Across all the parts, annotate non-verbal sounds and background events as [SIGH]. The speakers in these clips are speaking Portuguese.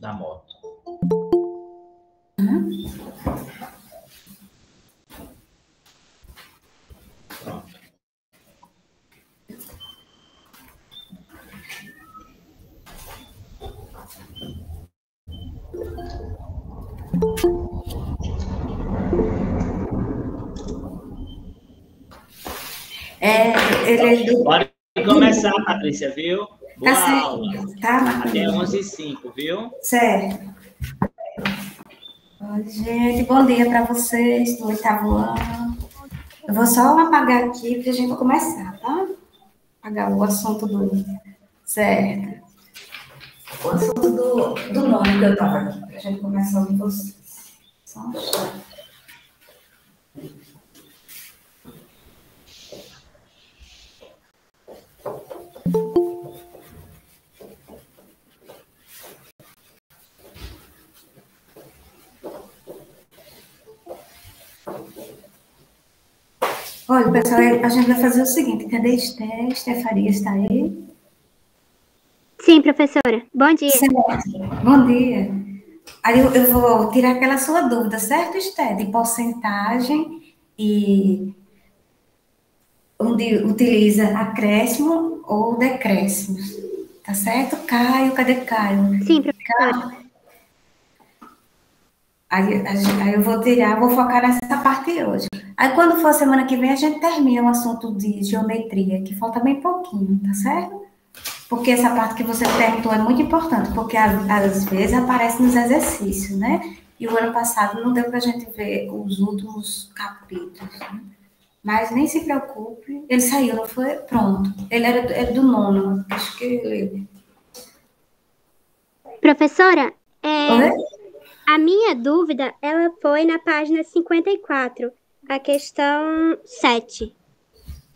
da moto. Pronto. É, ele é. Pode começar, Patrícia, viu? Tá certo. Tá, Até Marcos? 11 h 05 viu? Certo. Oi, gente, bom dia para vocês do oitavo ano. Eu vou só apagar aqui para a gente começar, tá? Apagar o assunto do. Certo. O assunto do, do nome que eu estava aqui, para a gente começar ouvir vocês. Só um Olha, pessoal, a gente vai fazer o seguinte: cadê Esté? Esté Farias está aí? Sim, professora. Bom dia. Certo. Bom dia. Aí eu, eu vou tirar aquela sua dúvida, certo, Esté? De porcentagem e onde utiliza acréscimo ou decréscimo. Tá certo? Caio, cadê Caio? Sim, professora. Aí, aí eu vou tirar, vou focar nessa parte hoje. Aí quando for semana que vem, a gente termina o assunto de geometria, que falta bem pouquinho, tá certo? Porque essa parte que você perguntou é muito importante, porque às, vezes aparece nos exercícios, né? E o ano passado não deu para a gente ver os últimos capítulos. né? Mas nem se preocupe, ele saiu, não foi? Pronto. Ele era do, é do nono, acho que ele. Professora, é, Oi? A minha dúvida, ela foi na página 54, a questão 7.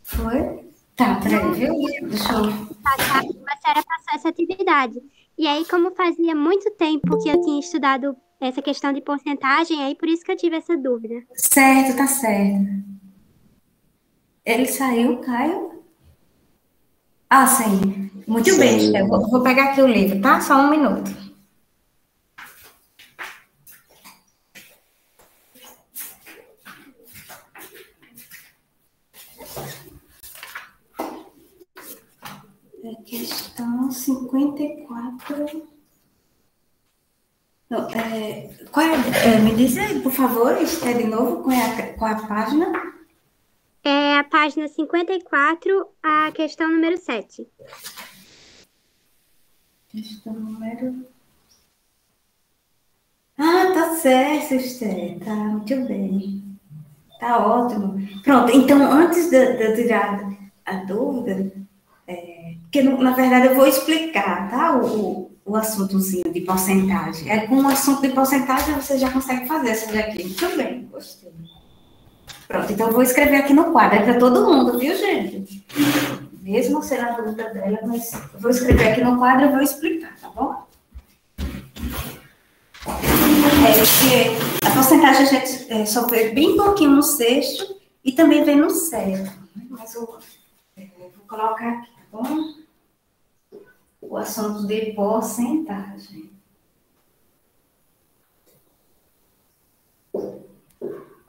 Foi? Tá, peraí, viu? Deixa eu. A senhora passou essa atividade. E aí, como fazia muito tempo que eu tinha estudado essa questão de porcentagem, aí por isso que eu tive essa dúvida. Certo, tá certo. Ele saiu, Caio? Ah, sim. Muito bem, Esther. Vou, vou pegar aqui o livro, tá? Só um minuto. É questão 54. Não, é, qual é, é, me diz aí, por favor, Esther, de novo, qual é a, qual é a página? É a página 54, a questão número 7. Questão número. Ah, tá certo, Esther. Tá muito bem. Tá ótimo. Pronto, então, antes de, de eu tirar a dúvida, é, porque na verdade eu vou explicar, tá? O, o, assuntozinho de porcentagem. É com o assunto de porcentagem você já consegue fazer essa daqui. Muito bem, gostei. Pronto, então eu vou escrever aqui no quadro. É para todo mundo, viu, gente? Mesmo sendo a dúvida dela, mas eu vou escrever aqui no quadro e vou explicar, tá bom? É a porcentagem a gente é, só vê bem pouquinho no sexto e também vem no sétimo. né? Mas eu é, vou colocar aqui, tá bom? O assunto de porcentagem.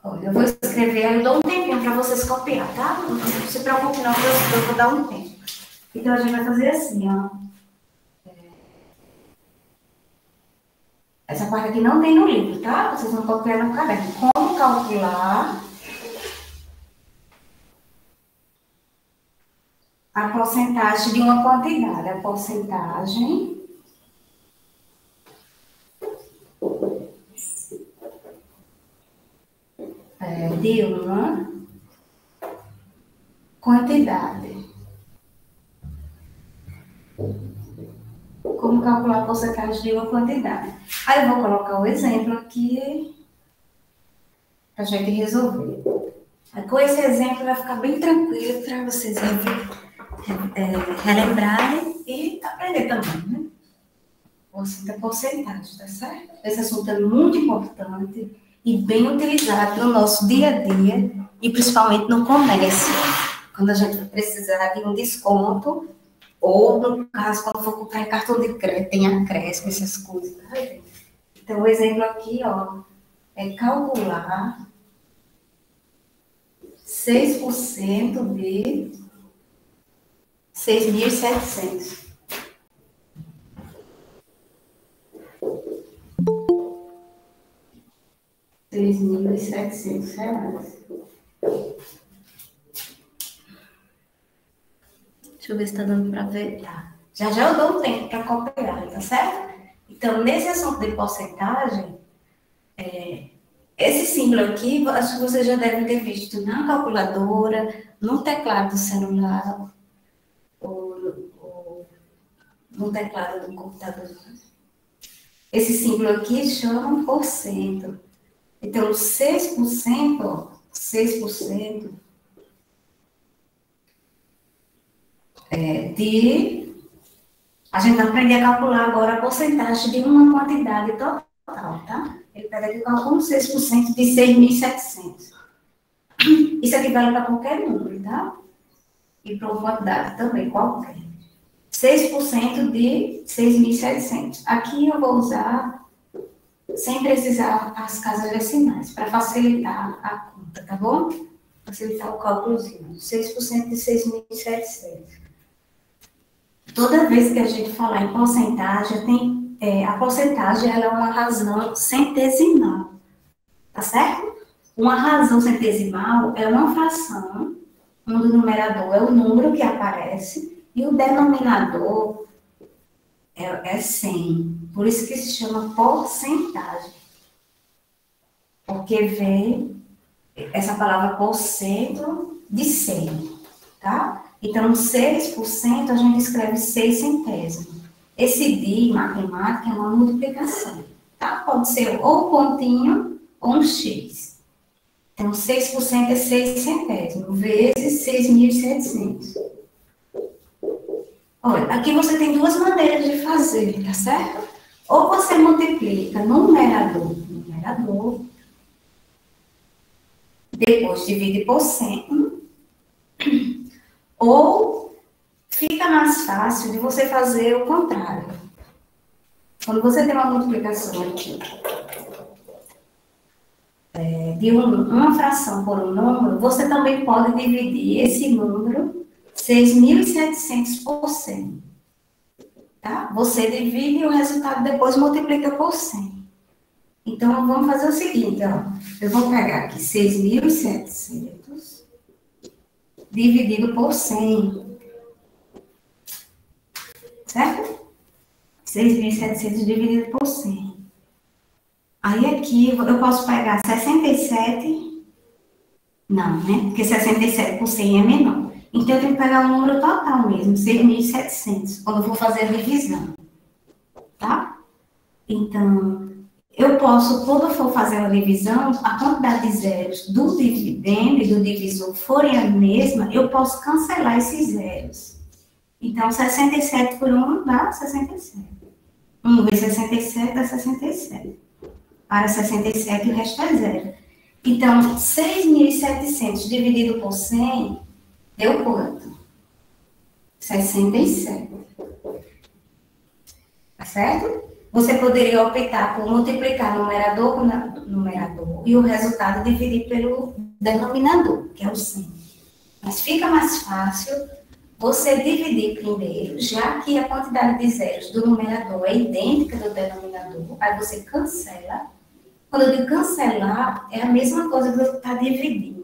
Olha, eu vou escrever, eu dou um tempinho para vocês copiar, tá? Não se preocupe não, eu, vou dar um tempo. Então, a gente vai fazer assim, ó. Essa parte aqui não tem no livro, tá? Vocês vão copiar no caderno. Como calcular a porcentagem de uma quantidade? A porcentagem é, de uma quantidade. Como calcular a porcentagem de uma quantidade? Aí eu vou colocar o exemplo aqui para a gente resolver. Com esse exemplo vai ficar bem tranquilo para vocês rever- é, relembrarem e aprender também, né? É porcentagem, tá certo? Esse assunto é muito importante e bem utilizado no nosso dia a dia e principalmente no comércio. Quando a gente vai precisar de um desconto Ou, no caso, quando for comprar cartão de crédito, tem acréscimo, essas coisas. Tá então, o exemplo aqui, ó, é calcular 6% de 6.700. Seis mil e setecentos reais. Deixa eu ver se está dando para ver. Tá. Já já eu dou um tempo para copiar, tá certo? Então, nesse assunto de porcentagem, é, esse símbolo aqui, acho que vocês já devem ter visto na calculadora, no teclado do celular, ou, ou no teclado do computador. Esse símbolo aqui chama por cento. Então, 6%, ó, 6% é, de. A gente vai aprender a calcular agora a porcentagem de uma quantidade total, tá? Ele pega aqui calcula 6% de 6.700. Isso aqui vale para qualquer número, tá? E para uma quantidade também, qualquer. 6% de 6.700. Aqui eu vou usar, sem precisar as casas decimais, para facilitar a conta, tá bom? Facilitar o cálculozinho. 6% de 6.700 toda vez que a gente falar em porcentagem, tem, é, a porcentagem ela é uma razão centesimal, tá certo? Uma razão centesimal é uma fração, onde o numerador é o número que aparece e o denominador é, é 100. Por isso que se chama porcentagem. Porque vem essa palavra por de 100, tá? Então, 6% a gente escreve 6 centésimos. Esse de matemática é uma multiplicação, tá? Pode ser ou pontinho ou um x. Então, 6% é 6 centésimos, vezes 6.700. Olha, aqui você tem duas maneiras de fazer, tá certo? Ou você multiplica numerador, numerador, depois divide por 100, ou fica mais fácil de você fazer o contrário. Quando você tem uma multiplicação aqui é, de um, uma fração por um número, você também pode dividir esse número 6.700 por 100. Tá? Você divide o resultado depois multiplica por 100. Então, vamos fazer o seguinte, ó. Eu vou pegar aqui 6.700 dividido por 100. Certo? 6.700 dividido por 100. Aí aqui eu posso pegar 67. Não, né? Porque 67 por 100 é menor. Então eu tenho que pegar o número total mesmo, 6.700, quando eu for fazer a divisão. Tá? Então, eu posso, quando eu for fazer uma divisão, a quantidade de zeros do dividendo e do divisor forem a mesma, eu posso cancelar esses zeros. Então, 67 por 1 dá 67. 1 vezes 67 dá 67. Para 67, o resto é zero. Então, 6.700 dividido por 100 deu quanto? 67. Tá certo? Você poderia optar por multiplicar numerador com numerador e o resultado dividir pelo denominador, que é o 100. Mas fica mais fácil você dividir primeiro, já que a quantidade de zeros do numerador é idêntica do denominador, aí você cancela. Quando eu digo cancelar, é a mesma coisa que você está dividindo.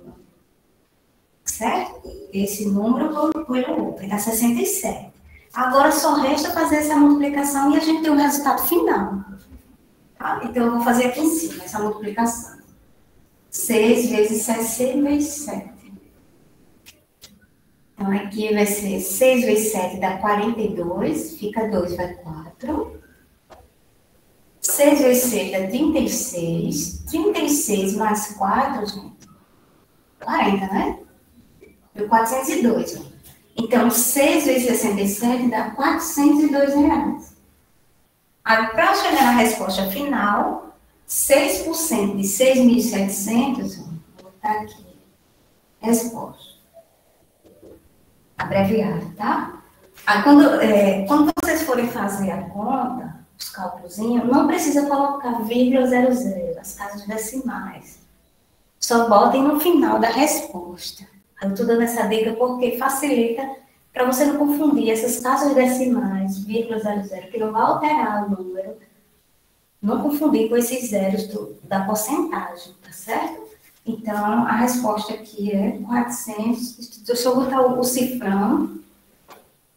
Certo? Esse número pelo outro, dá 67. Agora só resta fazer essa multiplicação e a gente tem o resultado final. Tá? Então, eu vou fazer aqui em cima essa multiplicação. 6 vezes 7, 6 vezes 7. Então, aqui vai ser 6 vezes 7 dá 42, fica 2, vai 4. 6 vezes 6 dá 36. 36 mais 4, gente, 40, né? Deu 402, ó. Então, 6 vezes 67 dá 402 reais. Para chegar na resposta final, 6% de 6.700, vou botar aqui, resposta. Abreviado, tá? Aí, quando, é, quando vocês forem fazer a conta, os cálculos, não precisa colocar vírgula zero zero, as casas decimais. Só botem no final da resposta. Eu estou dando essa dica porque facilita para você não confundir essas casas decimais, vírgula zero zero, que não vai alterar o número, não confundir com esses zeros do, da porcentagem, tá certo? Então, a resposta aqui é 400, deixa eu botar o, o cifrão,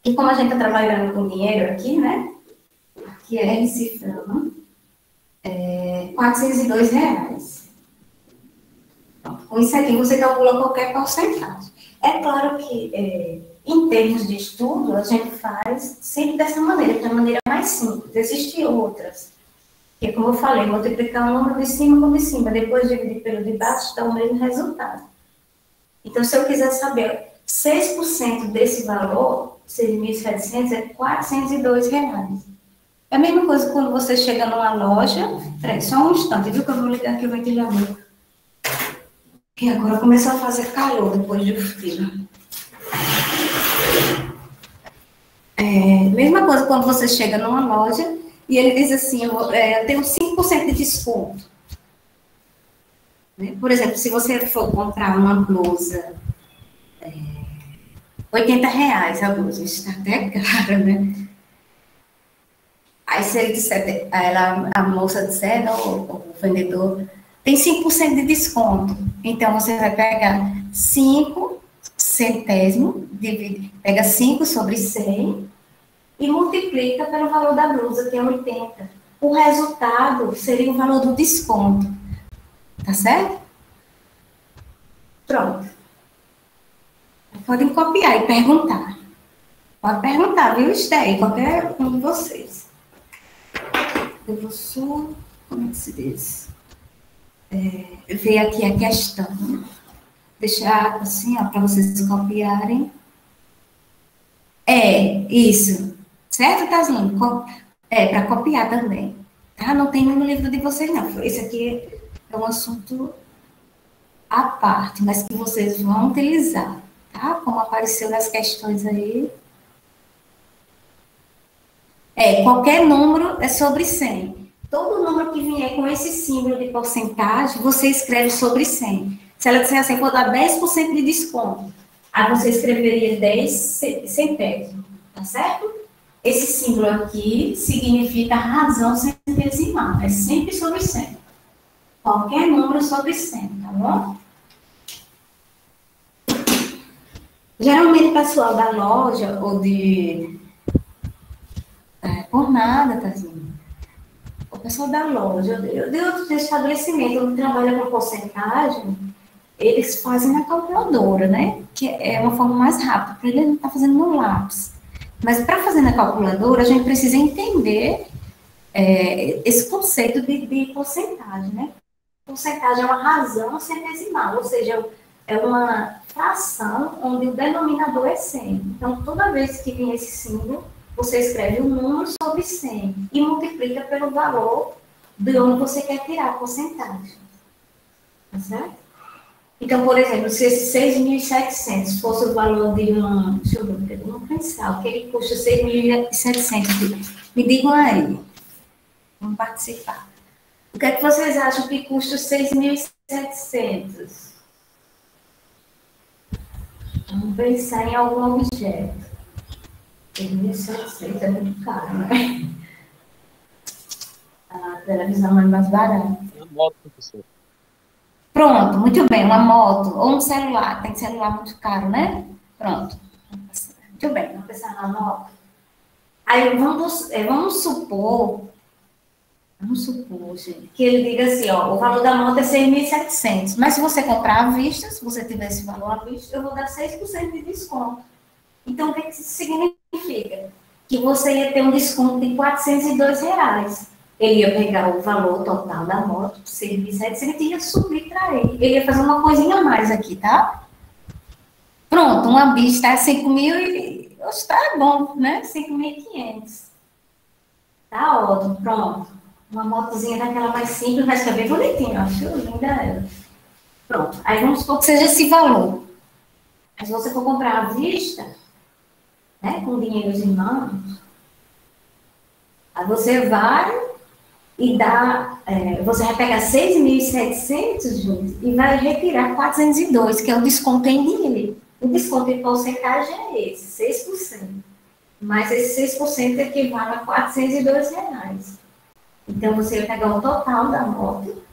e como a gente está trabalhando com dinheiro aqui, né? Aqui é esse cifrão, é 402 reais. Com isso aqui, você calcula qualquer porcentagem. É claro que, é, em termos de estudo, a gente faz sempre dessa maneira, que é a maneira mais simples. Existem outras que, como eu falei, multiplicar o número de cima com o de cima, depois dividir pelo de baixo, dá o mesmo resultado. Então, se eu quiser saber 6% desse valor, 6.700, é 402 reais. É a mesma coisa quando você chega numa loja. Peraí, só um instante, viu que eu vou ligar aqui o ventilador. Que agora começou a fazer calor depois do frio. É, mesma coisa quando você chega numa loja e ele diz assim, eu, é, eu tenho 5% de desconto. Né? Por exemplo, se você for comprar uma blusa, é, 80 reais a blusa, está até cara, né? Aí se ele disser, ela, a moça disser, não, o vendedor, tem 5% de desconto. Então, você vai pegar 5 centésimo, divide, pega 5 sobre 100 e multiplica pelo valor da blusa, que é 80. O resultado seria o valor do desconto. Tá certo? Pronto. Podem copiar e perguntar. Pode perguntar, viu, Esther? Qualquer um de vocês. Eu vou só. Como é que se diz? É, ver aqui a questão. Deixar assim, ó, para vocês copiarem. É, isso. Certo, Tazinho? É, para copiar também. Tá? Não tem no livro de vocês, não. Esse aqui é um assunto à parte, mas que vocês vão utilizar, tá? Como apareceu nas questões aí. É, qualquer número é sobre 100. Todo número que vier com esse símbolo de porcentagem, você escreve sobre 100. Se ela disser assim, vou dar 10% de desconto, aí você escreveria 10 centésimos, tá certo? Esse símbolo aqui significa razão centesimal, é sempre sobre 100. Qualquer número sobre 100, tá bom? Geralmente o pessoal da loja ou de. É, por nada, Tazinho. Pessoal da loja, de outro estabelecimento, onde trabalha com porcentagem, eles fazem na calculadora, né? Que é uma forma mais rápida, para ele não estar tá fazendo no lápis. Mas para fazer na calculadora, a gente precisa entender é, esse conceito de, de, porcentagem, né? Porcentagem é uma razão centesimal, ou seja, é uma fração onde o denominador é 100. Então, toda vez que vem esse símbolo, você escreve um número sobre 100 e multiplica pelo valor de onde você quer tirar a porcentagem. Tá certo? Então, por exemplo, se esse 6.700 fosse o valor de um, deixa eu ver, vamos pensar, o que ele custa 6.700? Me digam aí, vamos participar. O que é que vocês acham que custa 6.700? Vamos pensar em algum objeto. 6.700 é muito caro, né? [LAUGHS] A televisão é mais barata. É uma moto, professor. Pronto, muito bem, uma moto ou um celular. Tem celular muito caro, né? Pronto. Muito bem, vamos pensar na moto. Aí vamos, é, vamos supor, vamos supor, gente, que ele diga assim, ó, o valor da moto é 6.700, mas se você comprar à vista, se você tiver esse valor à vista, eu vou dar 6% de desconto. Então, o que isso significa? Que você ia ter um desconto de 402 reais ele ia pegar o valor total da moto, 6.700, ele ia subtrair. Ele ia fazer uma coisinha a mais aqui, tá? Pronto, uma bicha está 5 mil e está bom, né? 5.500. Tá ótimo, pronto. Uma motozinha daquela mais simples, mas também bonitinha, acho linda ela. Pronto, aí vamos supor que seja esse valor. Mas se você for comprar à vista, né, com dinheiro em mãos, aí você vai e dá, é, você vai pegar 6.700, gente, e vai retirar 402, que é o desconto em dinheiro. O desconto em porcentagem é esse, 6%. Mas esse 6% equivale a 402 reais. Então, você vai pegar o total da moto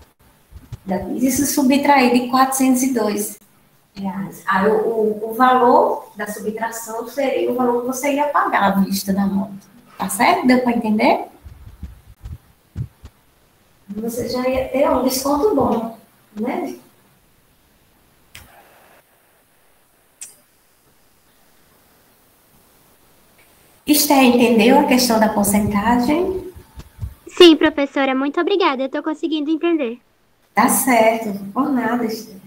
e se subtrair de 402 reais. Aí, o, o, o, valor da subtração seria o valor que você ia pagar à vista da moto. Tá certo? Deu para entender? Você já ia ter um desconto bom, né? Esther, entendeu a questão da porcentagem? Sim, professora, muito obrigada. Eu estou conseguindo entender. Tá certo, por nada, Esther.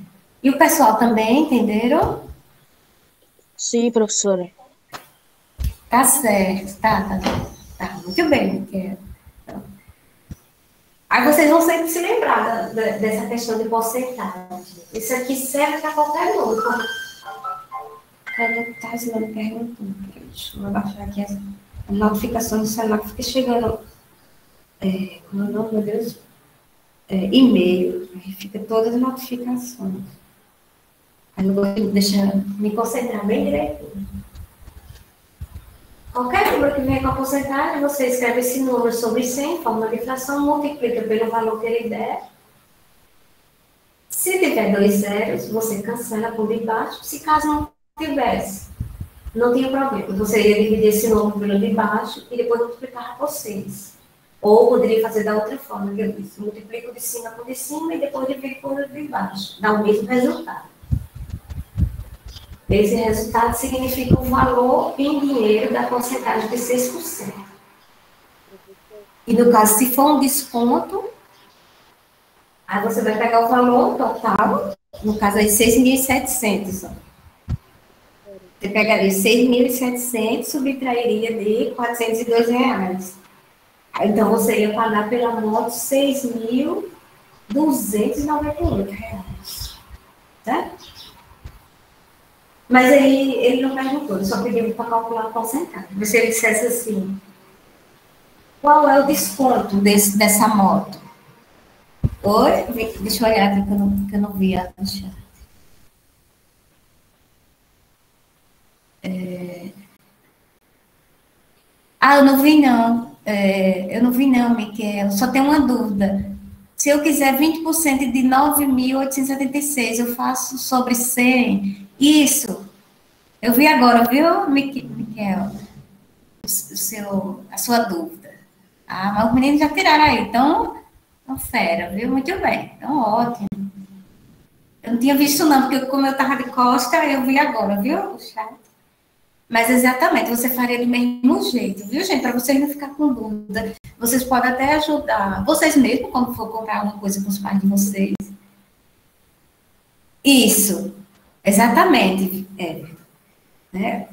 E o pessoal também, entenderam? Sim, professora. Tá certo, tá, tá, tá. Muito bem, Miquel. Aí vocês vão sempre se lembrar da, da, dessa questão de porcentagem. Isso aqui serve para qualquer um. Cadê tá me perguntando? Deixa eu abaixar aqui as notificações do celular que fica chegando. É, como é o nome, meu Deus? É, e-mail. Aí fica todas as notificações. Eu vou deixar me concentrar bem direito. Qualquer número que venha com a porcentagem, você escreve esse número sobre 100, forma de fração, multiplica pelo valor que ele der. Se tiver dois zeros, você cancela por debaixo. Se caso não tivesse, não tinha problema. Você ia dividir esse número pelo de baixo e depois multiplicar por 6. Ou poderia fazer da outra forma que eu disse. Multiplico de cima por de cima e depois divido por de baixo. Dá o mesmo resultado. Esse resultado significa o valor em dinheiro da porcentagem de 6%. E no caso, se for um desconto, aí você vai pegar o valor total, no caso aí 6.700. Você pegaria 6.700, subtrairia de 402 reais. Então, você ia pagar pela moto 6.298 reais. Certo? Mas aí ele não perguntou, ele só pediu para calcular a porcentagem. Se ele dissesse assim, qual é o desconto desse, dessa moto? Oi? Deixa eu olhar aqui que eu não, que eu não vi a chat. É... Ah, eu não vi não. É, eu não vi não, Miquel. Só tenho uma dúvida. Se eu quiser 20% de 9.876, eu faço sobre 100 isso. Eu vi agora, viu, Miquel? O seu, a sua dúvida. Ah, mas os meninos já tiraram aí, então, então fera, viu? Muito bem, então ótimo. Eu não tinha visto não, porque como eu estava de costa, eu vi agora, viu? O chat. Mas exatamente, você faria do mesmo jeito, viu, gente? Para vocês não ficar com dúvida. Vocês podem até ajudar vocês mesmos quando for comprar alguma coisa com os pais de vocês. Isso. Exatamente, é. Né?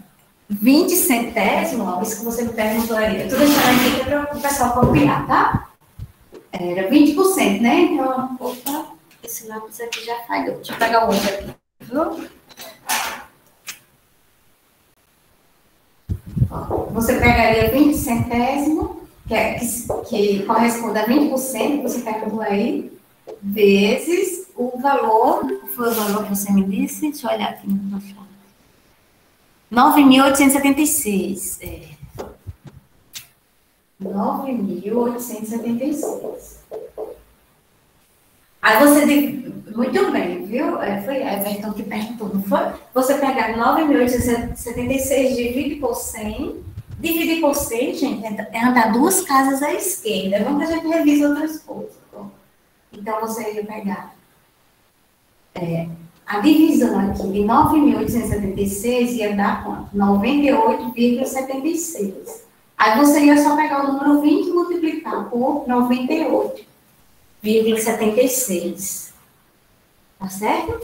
20 centésimos, isso que você me perguntou aí, eu estou deixando aqui para o pessoal copiar, tá? Era 20%, né? Então, opa, esse lápis aqui já falhou. Deixa eu pegar o outro aqui, viu? Você pegaria 20 centésimos, que, é, que, que corresponde a 20%, você calcula aí, vezes o valor, foi o valor que você me disse? Deixa eu olhar aqui no chat. 9.876. É. 9.876. Aí você diz, muito bem, viu? É, foi a Everton que perguntou, não foi? Você pegar 9.876, divide por 100, divide por 100, gente, é andar duas casas à esquerda. Vamos que a gente revisa outras coisas. Então, você ia pegar é, a divisão aqui de 9.876 ia dar quanto? 98,76. Aí você ia só pegar o número 20 e multiplicar por 98,76. Tá certo?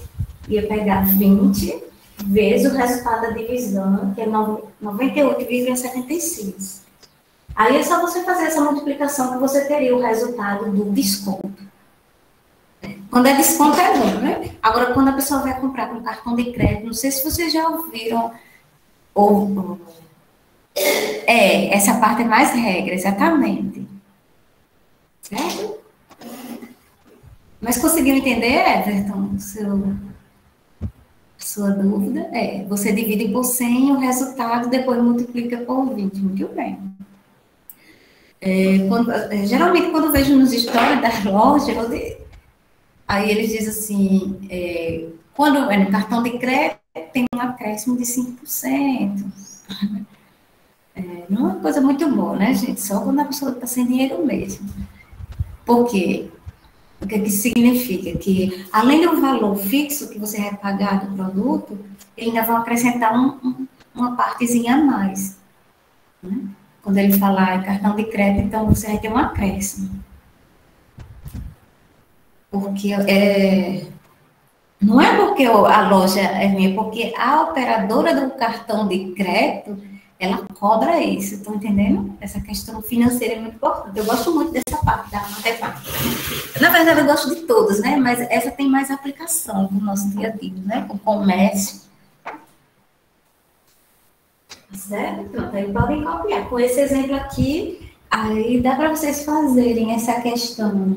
Ia pegar 20 vezes o resultado da divisão, que é 98,76. Aí é só você fazer essa multiplicação que você teria o resultado do desconto. Quando é desconto é bom, né? Agora, quando a pessoa vai comprar com cartão de crédito, não sei se vocês já ouviram ou, É, essa parte é mais regra, exatamente. Certo? Mas conseguiu entender, Everton, seu, sua dúvida? É, você divide por 100 o resultado, depois multiplica por 20. Muito bem. É, quando, é, geralmente, quando eu vejo nos stories da loja, eu, aí eles dizem assim, é, quando é no cartão de crédito, tem um acréscimo de 5%. É, não é uma coisa muito boa, né, gente? Só quando a pessoa está sem dinheiro mesmo. Por quê? O que, que significa? Que, além do valor fixo que você vai pagar do produto, ainda vão acrescentar um, uma partezinha a mais. Né? Quando ele falar em cartão de crédito, então você vai ter um acréscimo. Porque é, não é porque a loja é minha, é porque a operadora do cartão de crédito ela cobra isso, estão entendendo? Essa questão financeira é muito importante. Eu gosto muito dessa parte da matemática. Na verdade, eu gosto de todas, né? Mas essa tem mais aplicação no nosso dia a dia, né? Com o comércio. Certo? Pronto, aí podem copiar. Com esse exemplo aqui, aí dá para vocês fazerem essa questão.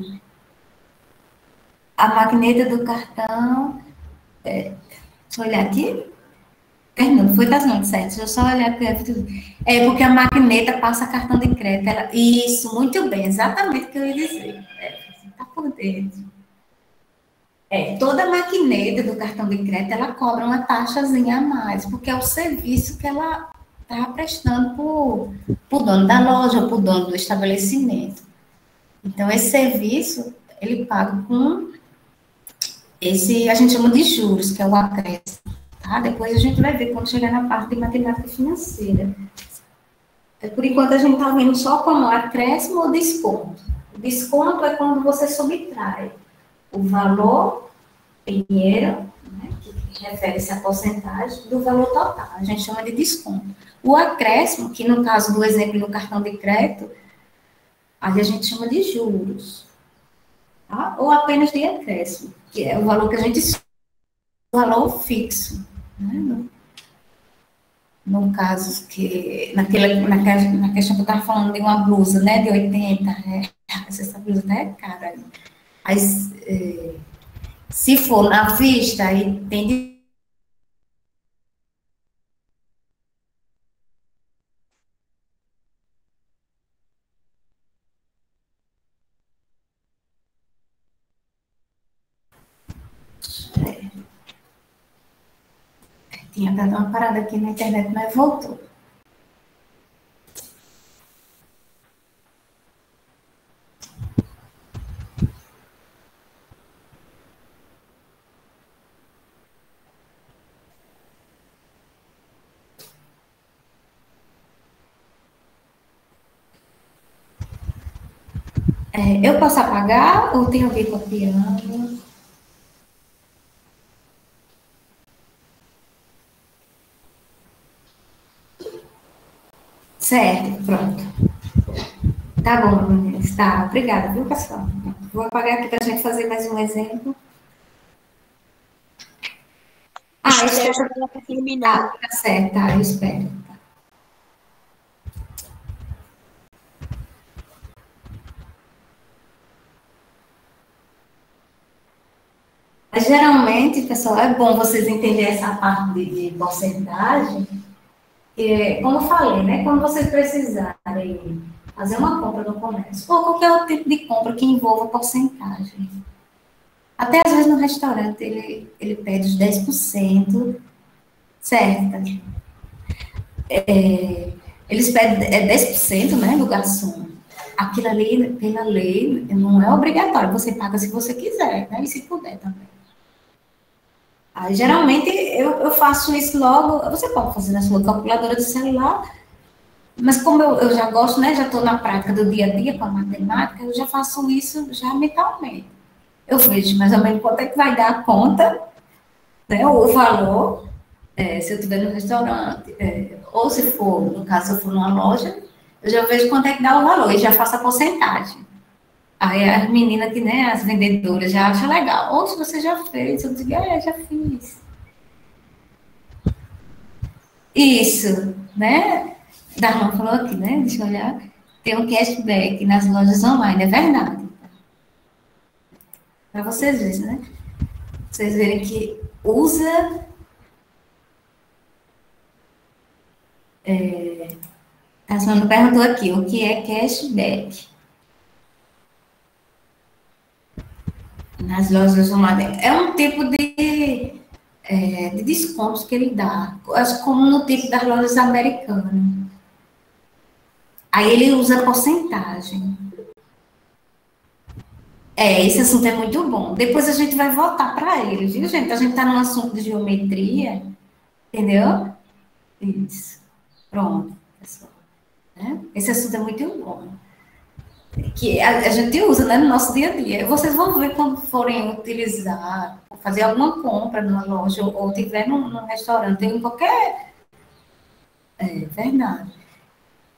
A magneta do cartão. É, deixa eu olhar aqui. Fernando, foi das noites, certo? Deixa eu só olhar aqui. É porque a maquineta passa cartão de crédito. Ela... Isso, muito bem, exatamente o que eu ia dizer. É, tá por dentro. É, toda maquineta do cartão de crédito, ela cobra uma taxazinha a mais, porque é o serviço que ela está prestando para o dono da loja, para o dono do estabelecimento. Então, esse serviço, ele paga com esse, a gente chama de juros, que é o acréscimo. Tá? Depois a gente vai ver quando chegar na parte de matemática financeira. É, por enquanto, a gente está vendo só como acréscimo ou desconto. O desconto é quando você subtrai o valor dinheiro, né, que refere-se à porcentagem, do valor total. A gente chama de desconto. O acréscimo, que no caso do exemplo do cartão de crédito, aí a gente chama de juros. Tá? Ou apenas de acréscimo, que é o valor que a gente valor fixo. Né? No, caso que, naquela, na questão que eu estava falando de uma blusa, né, de 80 reais, essa blusa até é cara. Aí, é, se for na vista, aí tem de Tinha dado uma parada aqui na internet, mas voltou. É, eu posso apagar ou tem alguém copiando? Certo, pronto. Tá bom, meninas. Tá, obrigada, viu, pessoal? Vou apagar aqui para a gente fazer mais um exemplo. Ah, espero que ela está terminando. Tá, certo, tá, eu espero. Geralmente, pessoal, é bom vocês entenderem essa parte de, de porcentagem, é, como eu falei, né, quando vocês precisarem fazer uma compra no comércio, ou qualquer outro tipo de compra que envolva porcentagem. Até às vezes no restaurante ele, ele pede os 10%, certo? É, eles pedem é 10% né, do garçom. Aquilo ali, pela lei, não é obrigatório, você paga se você quiser, né? E se puder também. Aí, geralmente eu, eu faço isso logo. Você pode fazer na sua calculadora de celular, mas como eu, eu já gosto, né? Já estou na prática do dia a dia com a matemática, eu já faço isso já mentalmente. Eu vejo mais ou menos quanto é que vai dar a conta, né? O valor, é, se eu estiver no restaurante, é, ou se for, no caso, se eu for numa loja, eu já vejo quanto é que dá o valor e já faço a porcentagem. Aí as meninas que, né, as vendedoras já acham legal. Ou se você já fez, eu digo, é, já fiz. Isso, né? Darlan falou aqui, né? Deixa eu olhar. Tem um cashback nas lojas online, é verdade. Para vocês verem, né? Vocês verem que usa. É, a senhora perguntou aqui o que é cashback. Nas lojas online. É um tipo de, é, de descontos que ele dá, como no tipo das lojas americanas. Aí ele usa porcentagem. É, esse assunto é muito bom. Depois a gente vai voltar para ele, viu, gente? A gente está num assunto de geometria, entendeu? Isso. Pronto, pessoal. Né? Esse assunto é muito bom. Que a, gente usa né, no nosso dia a dia. Vocês vão ver quando forem utilizar, fazer alguma compra numa loja ou, tiver num, num restaurante, em qualquer. É verdade.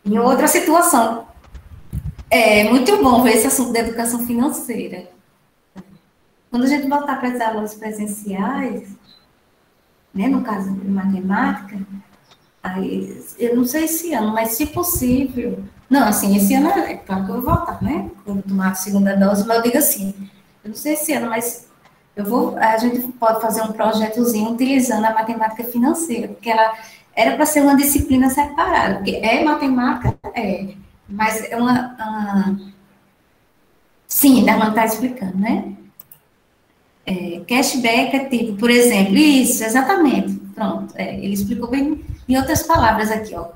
Em outra situação. É muito bom ver esse assunto da educação financeira. Quando a gente voltar para as aulas presenciais, né, no caso de matemática, aí, eu não sei esse ano, mas se possível. Não, assim, esse ano é claro que eu vou voltar, né? Quando tomar a segunda dose, mas eu digo assim, eu não sei esse ano, mas eu vou, a gente pode fazer um projetozinho utilizando a matemática financeira, porque ela era para ser uma disciplina separada, porque é matemática, é, mas é uma. uma... Sim, Darman está explicando, né? É, cashback é tipo, por exemplo, isso, exatamente, pronto, é, ele explicou bem em outras palavras aqui, ó.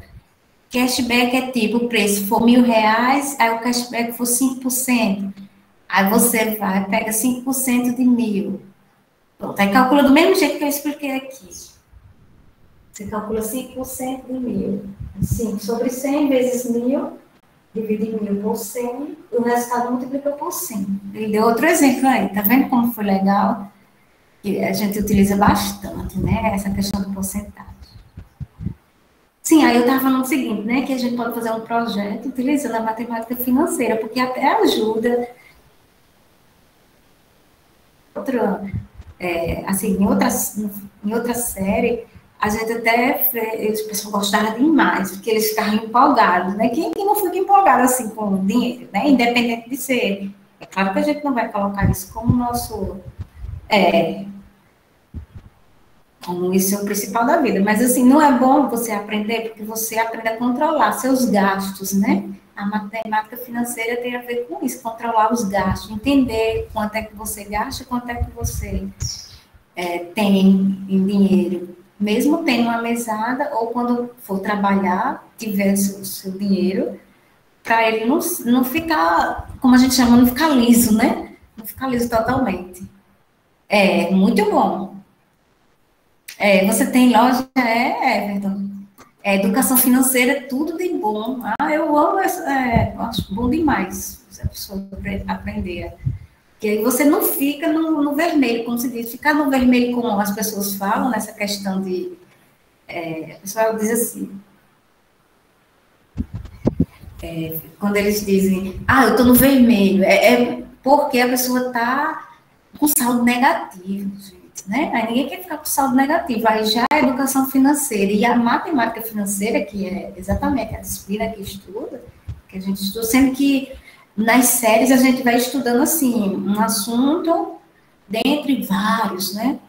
Cashback é tipo, o preço for mil reais, aí o cashback for 5%. Aí você vai, pega 5% de mil. Pronto, aí calcula do mesmo jeito que eu expliquei aqui. Você calcula 5% de mil. 5 sobre 100 vezes mil, divide mil por 100, o resultado multiplica por 100. Ele deu outro exemplo aí, tá vendo como foi legal? Que a gente utiliza bastante, né? Essa questão do porcentagem. Sim, aí eu estava falando o seguinte, né? Que a gente pode fazer um projeto utilizando a matemática financeira, porque até ajuda. Outra, é, assim, em outra, em outra série, a gente até, eles pessoas gostaram demais, porque eles ficaram empolgados, né? Quem, quem não fica empolgado assim com o dinheiro, né? Independente de ser. É claro que a gente não vai colocar isso como nosso. É, como isso é o principal da vida, mas assim, não é bom você aprender, porque você aprende a controlar seus gastos, né? A matemática financeira tem a ver com isso, controlar os gastos, entender quanto é que você gasta, quanto é que você é, tem em dinheiro mesmo tendo uma mesada, ou quando for trabalhar, tiver seu, seu dinheiro, para ele não, não ficar, como a gente chama, não ficar liso, né? Não ficar liso totalmente. É, muito bom. É, você tem loja, é, Everton. É, educação financeira, tudo de bom. Ah, eu amo, é, acho bom demais a pessoa aprender que aí você não fica no, no, vermelho, como se diz, ficar no vermelho, como as pessoas falam, nessa questão de. É, a pessoa diz assim. É, quando eles dizem, ah, eu estou no vermelho, é, é, porque a pessoa está com saldo negativo, gente, né? Aí ninguém quer ficar com saldo negativo. Aí já a educação financeira e a matemática financeira, que é exatamente a disciplina que estuda, que a gente estuda, sendo que nas séries a gente vai estudando assim, um assunto dentre vários, né?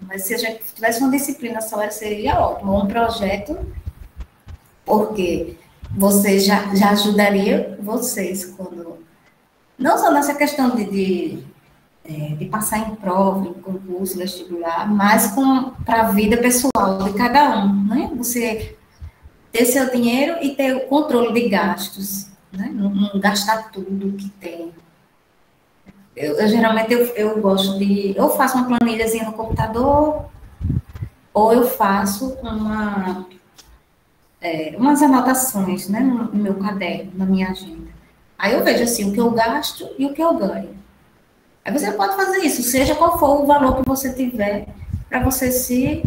Mas se a gente tivesse uma disciplina só, seria ótimo, um projeto, porque você já, já ajudaria vocês quando. Não só nessa questão de, de, é, de passar em prova, em concurso, vestibular, mas para a vida pessoal de cada um, né? Você ter seu dinheiro e ter o controle de gastos né? não, não gastar tudo que tem. Eu, eu geralmente eu, eu gosto de, eu faço uma planilhazinha no computador, ou eu faço uma, é, umas anotações né, no, meu caderno, na minha agenda. Aí eu vejo assim o que eu gasto e o que eu ganho. Aí você pode fazer isso, seja qual for o valor que você tiver, para você se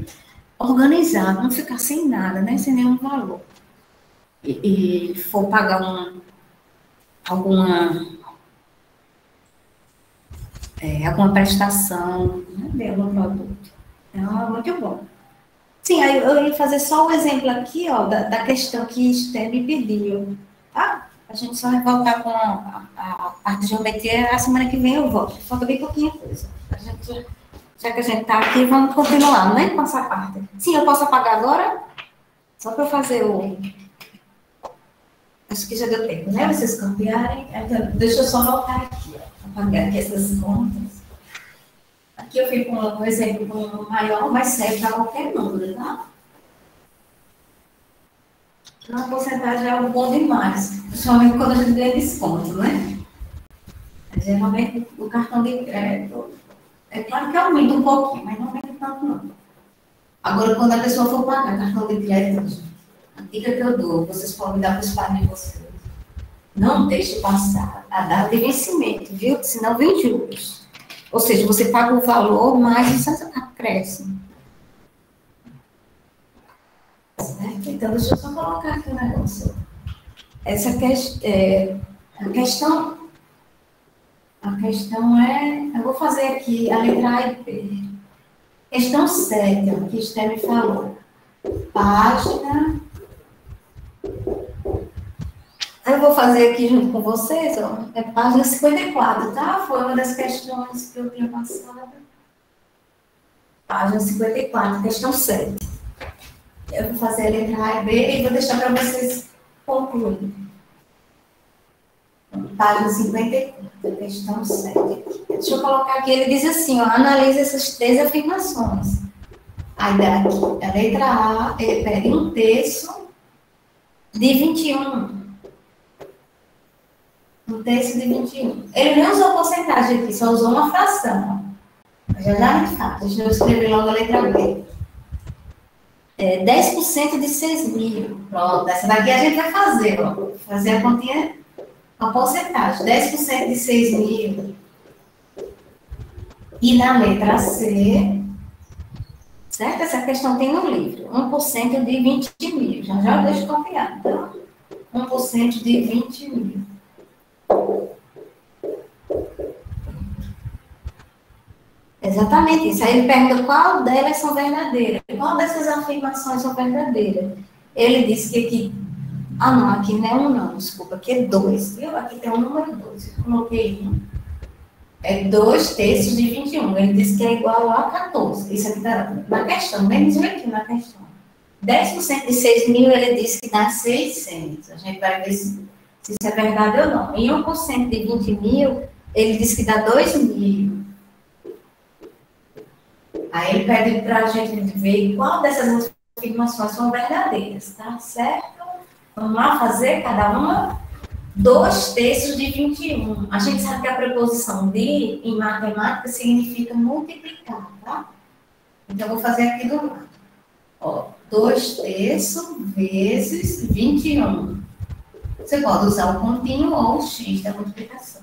organizar, não ficar sem nada, né? Sem nenhum valor. E, e for pagar um, alguma, é, alguma prestação né, de algum produto. É muito bom. Sim, aí eu ia fazer só o exemplo aqui, ó, da, da questão que Esther me pediu? A gente só vai voltar com a, a, a parte de geometria, a semana que vem eu volto. Falta bem pouquinha coisa. A gente, já que a gente tá aqui, vamos continuar, né, com essa parte. Sim, eu posso apagar agora? Só para eu fazer o... Acho que já deu tempo, né? Vocês copiarem. Então, deixa eu só voltar aqui, ó. Apagar aqui essas contas. Aqui eu fico com um exemplo maior, mas serve para qualquer número, tá? Então, a porcentagem é algo bom demais, principalmente quando a gente ganha desconto, né? Geralmente, o cartão de crédito, é claro que aumenta um pouquinho, mas não aumenta tanto, não. Agora, quando a pessoa for pagar cartão de crédito, a dica que eu dou, vocês podem dar para os pais de vocês. Não deixe passar a data de vencimento, viu? Senão vem juros. Ou seja, você paga o valor, mas isso Certo? Então, deixa eu só colocar aqui o um negócio. Essa é, a questão. A questão é. Eu vou fazer aqui a letra A e B. Questão 7, o que Esther me falou. Página eu vou fazer aqui junto com vocês, ó, é página 54, tá? Foi uma das questões que eu tinha passado. Página 54, questão 7. Eu vou fazer a letra A e B e vou deixar para vocês concluírem. Página 54, questão 7. Deixa eu colocar aqui, ele diz assim, ó, analisa essas três afirmações. Aí daqui, a letra A, ele pede um terço de 21 um terço de 21. Ele não usou porcentagem aqui, só usou uma fração. Já já gente fala. Deixa eu escrever logo a letra B. É, 10% de 6 mil. Pronto, essa daqui a gente vai fazer, ó. Fazer a continha, a porcentagem. 10% de 6 mil. E na letra C, certo? Essa questão tem no livro. 1% de 20 mil. Já já deixo copiar. Então, 1% de 20 mil. Exatamente isso. Aí ele pergunta qual delas são verdadeiras. Qual dessas afirmações são verdadeiras? Ele disse que aqui. Ah, não, aqui não é um, não, desculpa, aqui é dois. Viu? Aqui tem o um número dois. Eu coloquei um. É dois terços de 21. Ele disse que é igual a 14. Isso aqui está na questão, bem direitinho na questão. 10% de 6 mil, ele disse que dá 600. A gente vai ver se se isso é verdade ou não. Em 1% de 20 mil, ele diz que dá 2 mil. Aí ele pede para a gente ver qual dessas afirmações são verdadeiras, tá certo? Vamos lá fazer cada uma? Dois terços de 21. A gente sabe que a preposição de em matemática significa multiplicar, tá? Então, eu vou fazer aqui do lado. Ó, dois terços vezes 21. Você pode usar o pontinho ou o x da multiplicação.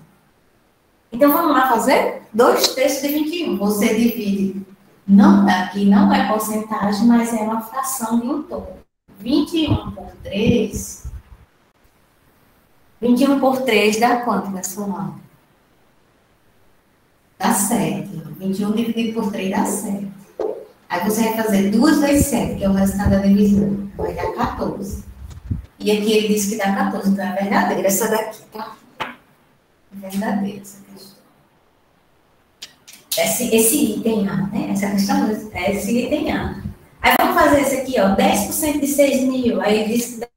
Então, vamos lá fazer? 2 terços de 21. Você divide, não, aqui não é porcentagem, mas é uma fração de um todo. 21 por 3. 21 por 3 dá quanto sua Dá 7. 21 dividido por 3 dá 7. Aí você vai fazer 2 vezes 7, que é o resultado da divisão. Vai dar 14. E aqui ele diz que dá 14, então é verdadeira essa daqui, tá? Verdadeira essa questão. Esse, esse item A, né? Essa questão é esse item A. Aí vamos fazer esse aqui, ó, 10% de 6 mil, aí ele diz que dá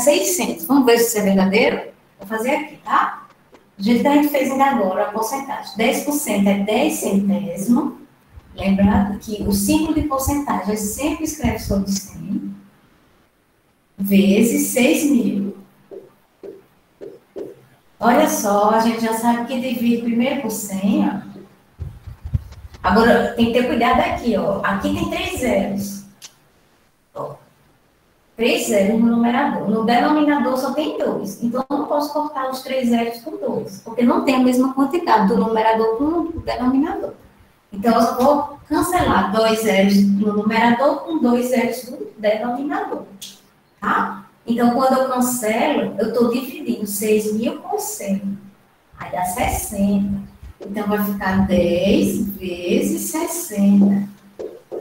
600. Vamos ver se isso é verdadeiro? Vou fazer aqui, tá? Do a gente fez ainda agora, a porcentagem. 10% é 10 centésimo. Lembrando que o símbolo de porcentagem sempre escreve sobre 100 vezes 6 mil. Olha só, a gente já sabe que divide primeiro por 100, ó. Agora, tem que ter cuidado aqui, ó. Aqui tem três zeros. Ó. Três zeros no numerador. No denominador só tem dois. Então, eu não posso cortar os três zeros com dois, porque não tem a mesma quantidade do numerador com o denominador. Então, eu vou cancelar dois zeros no numerador com dois zeros no denominador tá? Então, quando eu cancelo, eu estou dividindo 6 mil por 100. Aí dá 60. Então, vai ficar 10 vezes 60.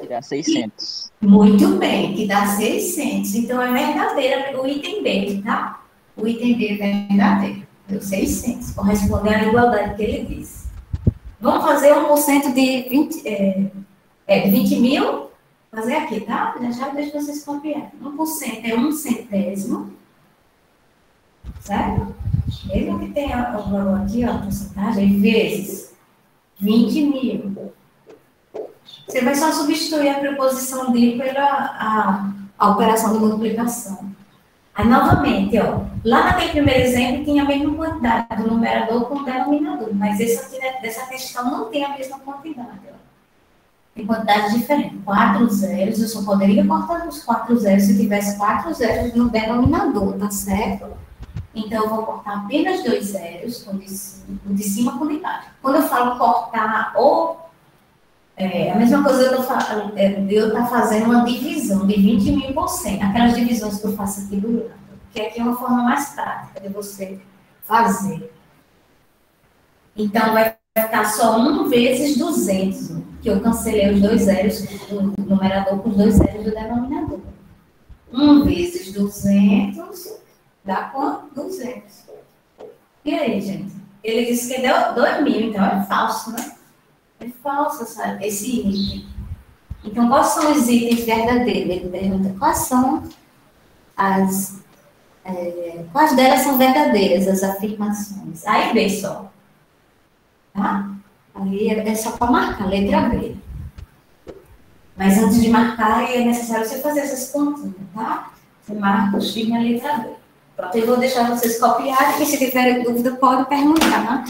Dá 600. Muito bem, que dá 600. Então, é verdadeira o item B, tá? O item B é verdadeiro. Deu 600. Corresponde à igualdade que ele disse. Vamos fazer 1% de 20, é, é, 20 mil. Fazer aqui, tá? Já já deixo vocês copiarem. 1% é um centésimo. Certo? Mesmo que tenha o valor aqui, ó, porcentagem, vezes 20 mil. Você vai só substituir a preposição de pela a, a operação de multiplicação. Aí, novamente, ó, lá naquele primeiro exemplo tinha a mesma quantidade do numerador com o denominador, mas essa, aqui, né, dessa questão não tem a mesma quantidade. Ó. Tem quantidades diferentes. Quatro zeros, eu só poderia cortar os quatro zeros se tivesse quatro zeros no denominador, tá certo? Então, eu vou cortar apenas dois zeros, o de o de cima com de baixo. Quando eu falo cortar ou é, a mesma coisa eu estou é, eu tá fazendo uma divisão de 20 mil por cento, aquelas divisões que eu faço aqui do lado, que aqui é uma forma mais prática de você fazer. Então, vai ficar só 1 vezes 200, que eu cancelei os dois zeros do numerador com os dois zeros do denominador. 1 vezes 200 dá quanto? 200. E aí, gente? Ele disse que deu 2 mil, então é falso, né? É falso essa, esse item. Então, quais são os itens verdadeiros? Ele pergunta quais são as. É, quais delas são verdadeiras, as afirmações? A e B só. Tá? Aí é, é só para marcar, letra B. Mas antes de marcar, é necessário você fazer essas contas, tá? Você marca o X na letra B. Pronto, eu vou deixar vocês copiarem e se tiverem dúvida, pode perguntar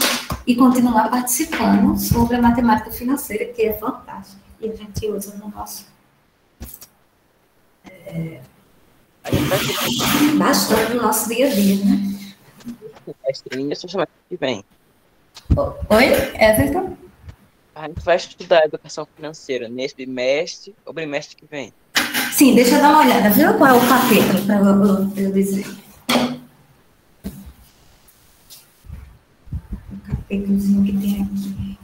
e continuar participando sobre a matemática financeira, que é fantástica. E a gente usa no nosso. É, bastante no nosso dia a dia, né? Mestrinha, semana que vem. Oi, Everton? A gente vai estudar educação financeira nesse bimestre ou bimestre que vem. Sim, deixa eu dar uma olhada, viu? Qual é o capítulo para eu, eu dizer. Capítulozinho que tem aqui.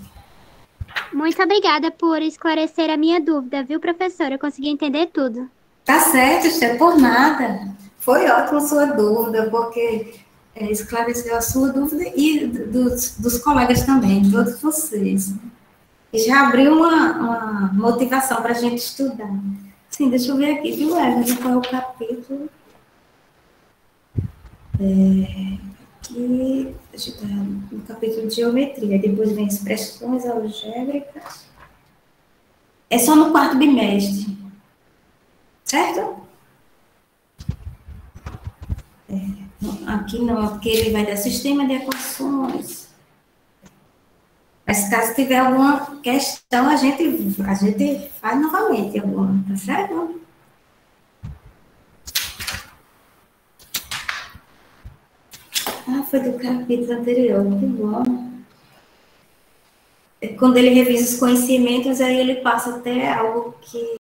Muito obrigada por esclarecer a minha dúvida, viu, professora? Eu consegui entender tudo. Tá certo, é por nada. Foi ótima sua dúvida, porque é, esclareceu a sua dúvida e dos, dos colegas também, todos vocês. E já abriu uma, uma motivação para a gente estudar. Sim, deixa eu ver aqui, viu, Evelyn, qual é o capítulo? É, aqui, está no capítulo de geometria, depois vem expressões algébricas. É só no quarto bimestre, certo? É, aqui não, porque ele vai dar sistema de equações. Mas caso tiver alguma questão, a gente, a gente faz novamente alguma, tá certo? Ah, foi do capítulo anterior, que bom. É, quando ele revisa os conhecimentos, aí ele passa até algo que,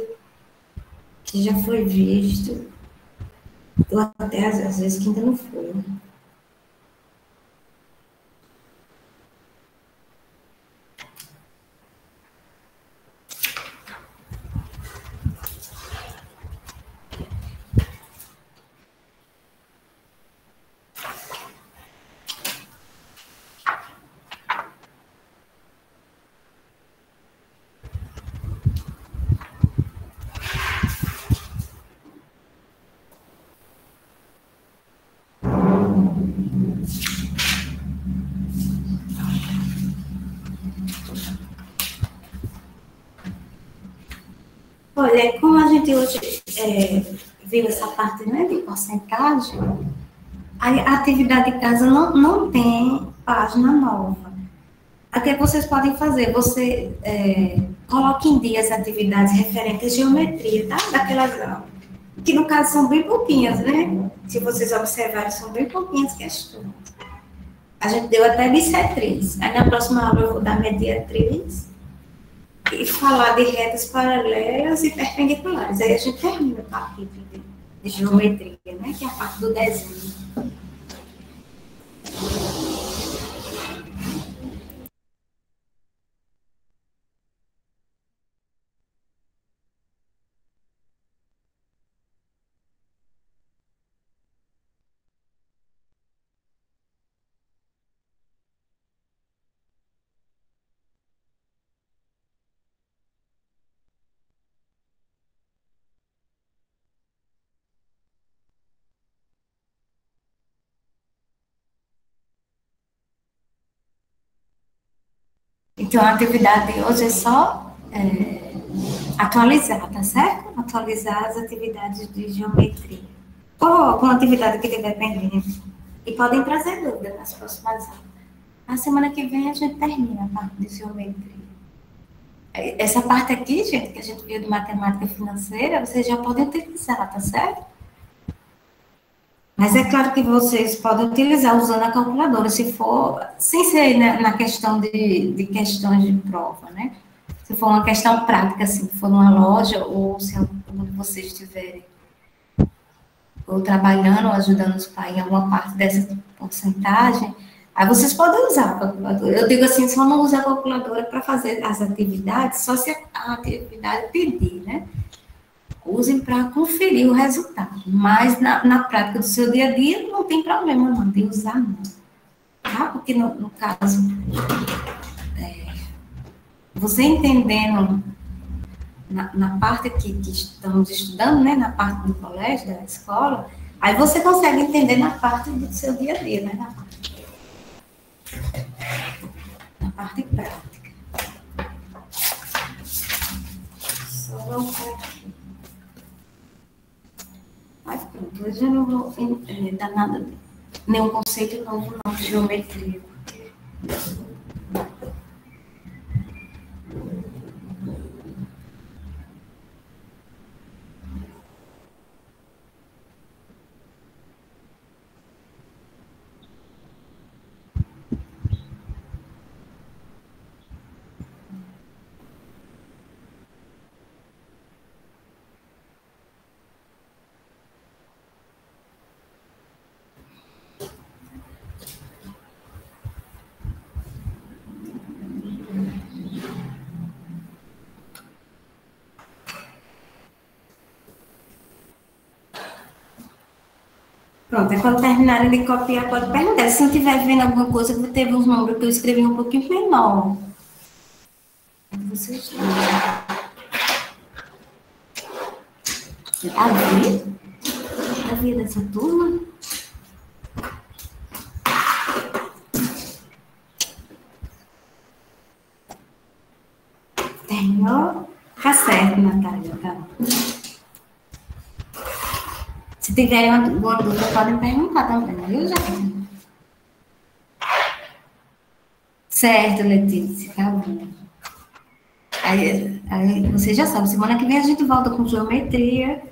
que já foi visto, ou até às vezes que ainda não foi. Olha, como a gente hoje é, viu essa parte né, de porcentagem, a atividade de casa não, não tem página nova. Até vocês podem fazer, você é, coloque em dia as atividades referentes à geometria, tá? Daquelas que no caso são bem pouquinhas, né? Se vocês observarem, são bem pouquinhas questões. A gente deu até bissetriz. Aí na próxima aula eu vou dar mediatriz e falar de retas paralelas e perpendiculares. Aí a gente termina capítulo de, de geometria, né? Que é a parte do desenho. Então, a atividade de hoje é só é, atualizar, tá certo? Atualizar as atividades de geometria. Ou alguma atividade que tiver pendente. E podem trazer dúvidas nas próximas aulas. Na semana que vem a gente termina a parte de geometria. Essa parte aqui, gente, que a gente viu de matemática financeira, vocês já podem utilizar, tá certo? Mas é claro que vocês podem utilizar usando a calculadora, se for, sem ser na questão de, de questões de prova, né? Se for uma questão prática, assim, se for numa loja ou se onde vocês estiverem ou trabalhando ou ajudando os pais em alguma parte dessa porcentagem, aí vocês podem usar a calculadora. Eu digo assim, só não usa a calculadora para fazer as atividades, só se a atividade pedir, né? Usem para conferir o resultado. Mas na, na prática do seu dia a dia não tem problema não, de usar não. Tá? Porque no, no caso, é, você entendendo na, na parte que, que, estamos estudando, né, na parte do colégio, da escola, aí você consegue entender na parte do seu dia a dia, né, na parte, na parte prática. Só voltar aqui. Mas hoje eu não vou é, dar nada, nenhum conceito novo não geometria. Pronto, é quando terminarem de copiar, pode perguntar. Se não estiver vendo alguma coisa, que teve uns números que eu escrevi um pouquinho menor. Vocês Davi? Davi é dessa turma? Terminou? Tá certo, Natália, tá. Se tiverem alguma dúvida, podem perguntar também, viu, gente? Certo, Letícia, tá bom. Aí, aí você já sabe, semana que vem a gente volta com geometria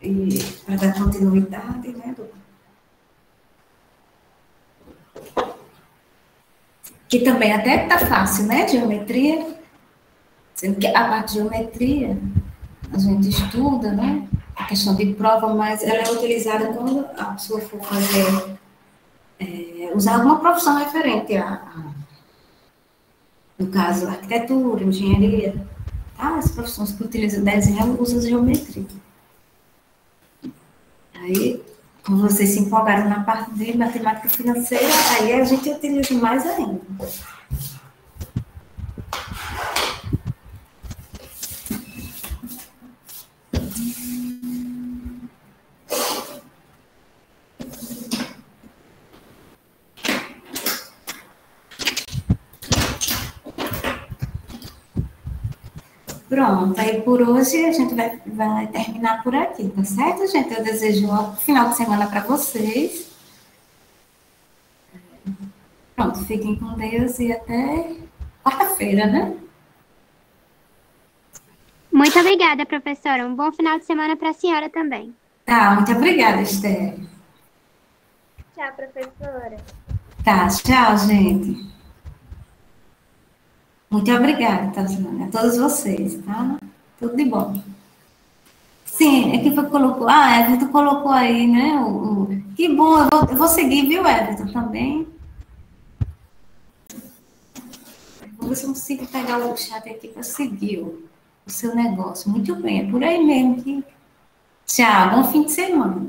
e para dar continuidade, né? Do... Que também até tá fácil, né? Geometria. Sendo que a parte de geometria a gente estuda, né? A questão de prova, mas ela é utilizada quando a pessoa for fazer, é, usar alguma profissão referente a, a, no caso, arquitetura, engenharia, tá? As profissões que utilizam desenho usam geometria. Aí, como vocês se empolgaram na parte de matemática financeira, aí a gente utiliza mais ainda. Pronto, aí por hoje a gente vai, vai terminar por aqui, tá certo, gente? Eu desejo um final de semana para vocês. Pronto, fiquem com Deus e até quarta-feira, né? Muito obrigada, professora. Um bom final de semana para a senhora também. Tá, muito obrigada, Esther. Tchau, professora. Tá, tchau, gente. Muito obrigada, Tatiana, a todos vocês, tá? Tudo de bom. Sim, é que foi colocou. Ah, Everton colocou aí, né? O, o, que bom, eu vou, eu vou seguir, viu, Everton, também. Vou ver se eu consigo pegar o chat aqui para seguir o, o seu negócio. Muito bem, é por aí mesmo que. Tchau, bom fim de semana.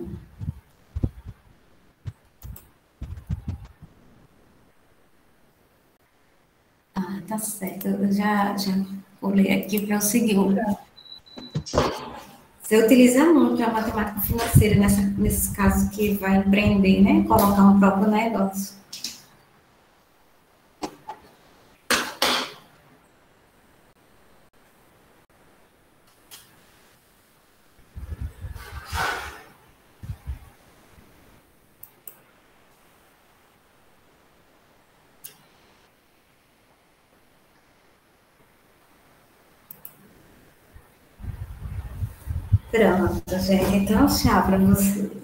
Ah, tá certo. Eu já, já olhei aqui para eu seguir. Você utiliza muito a matemática financeira nessa, nesses casos que vai empreender, né? Colocar um próprio negócio. Pronto, gente. Então, tchau para vocês.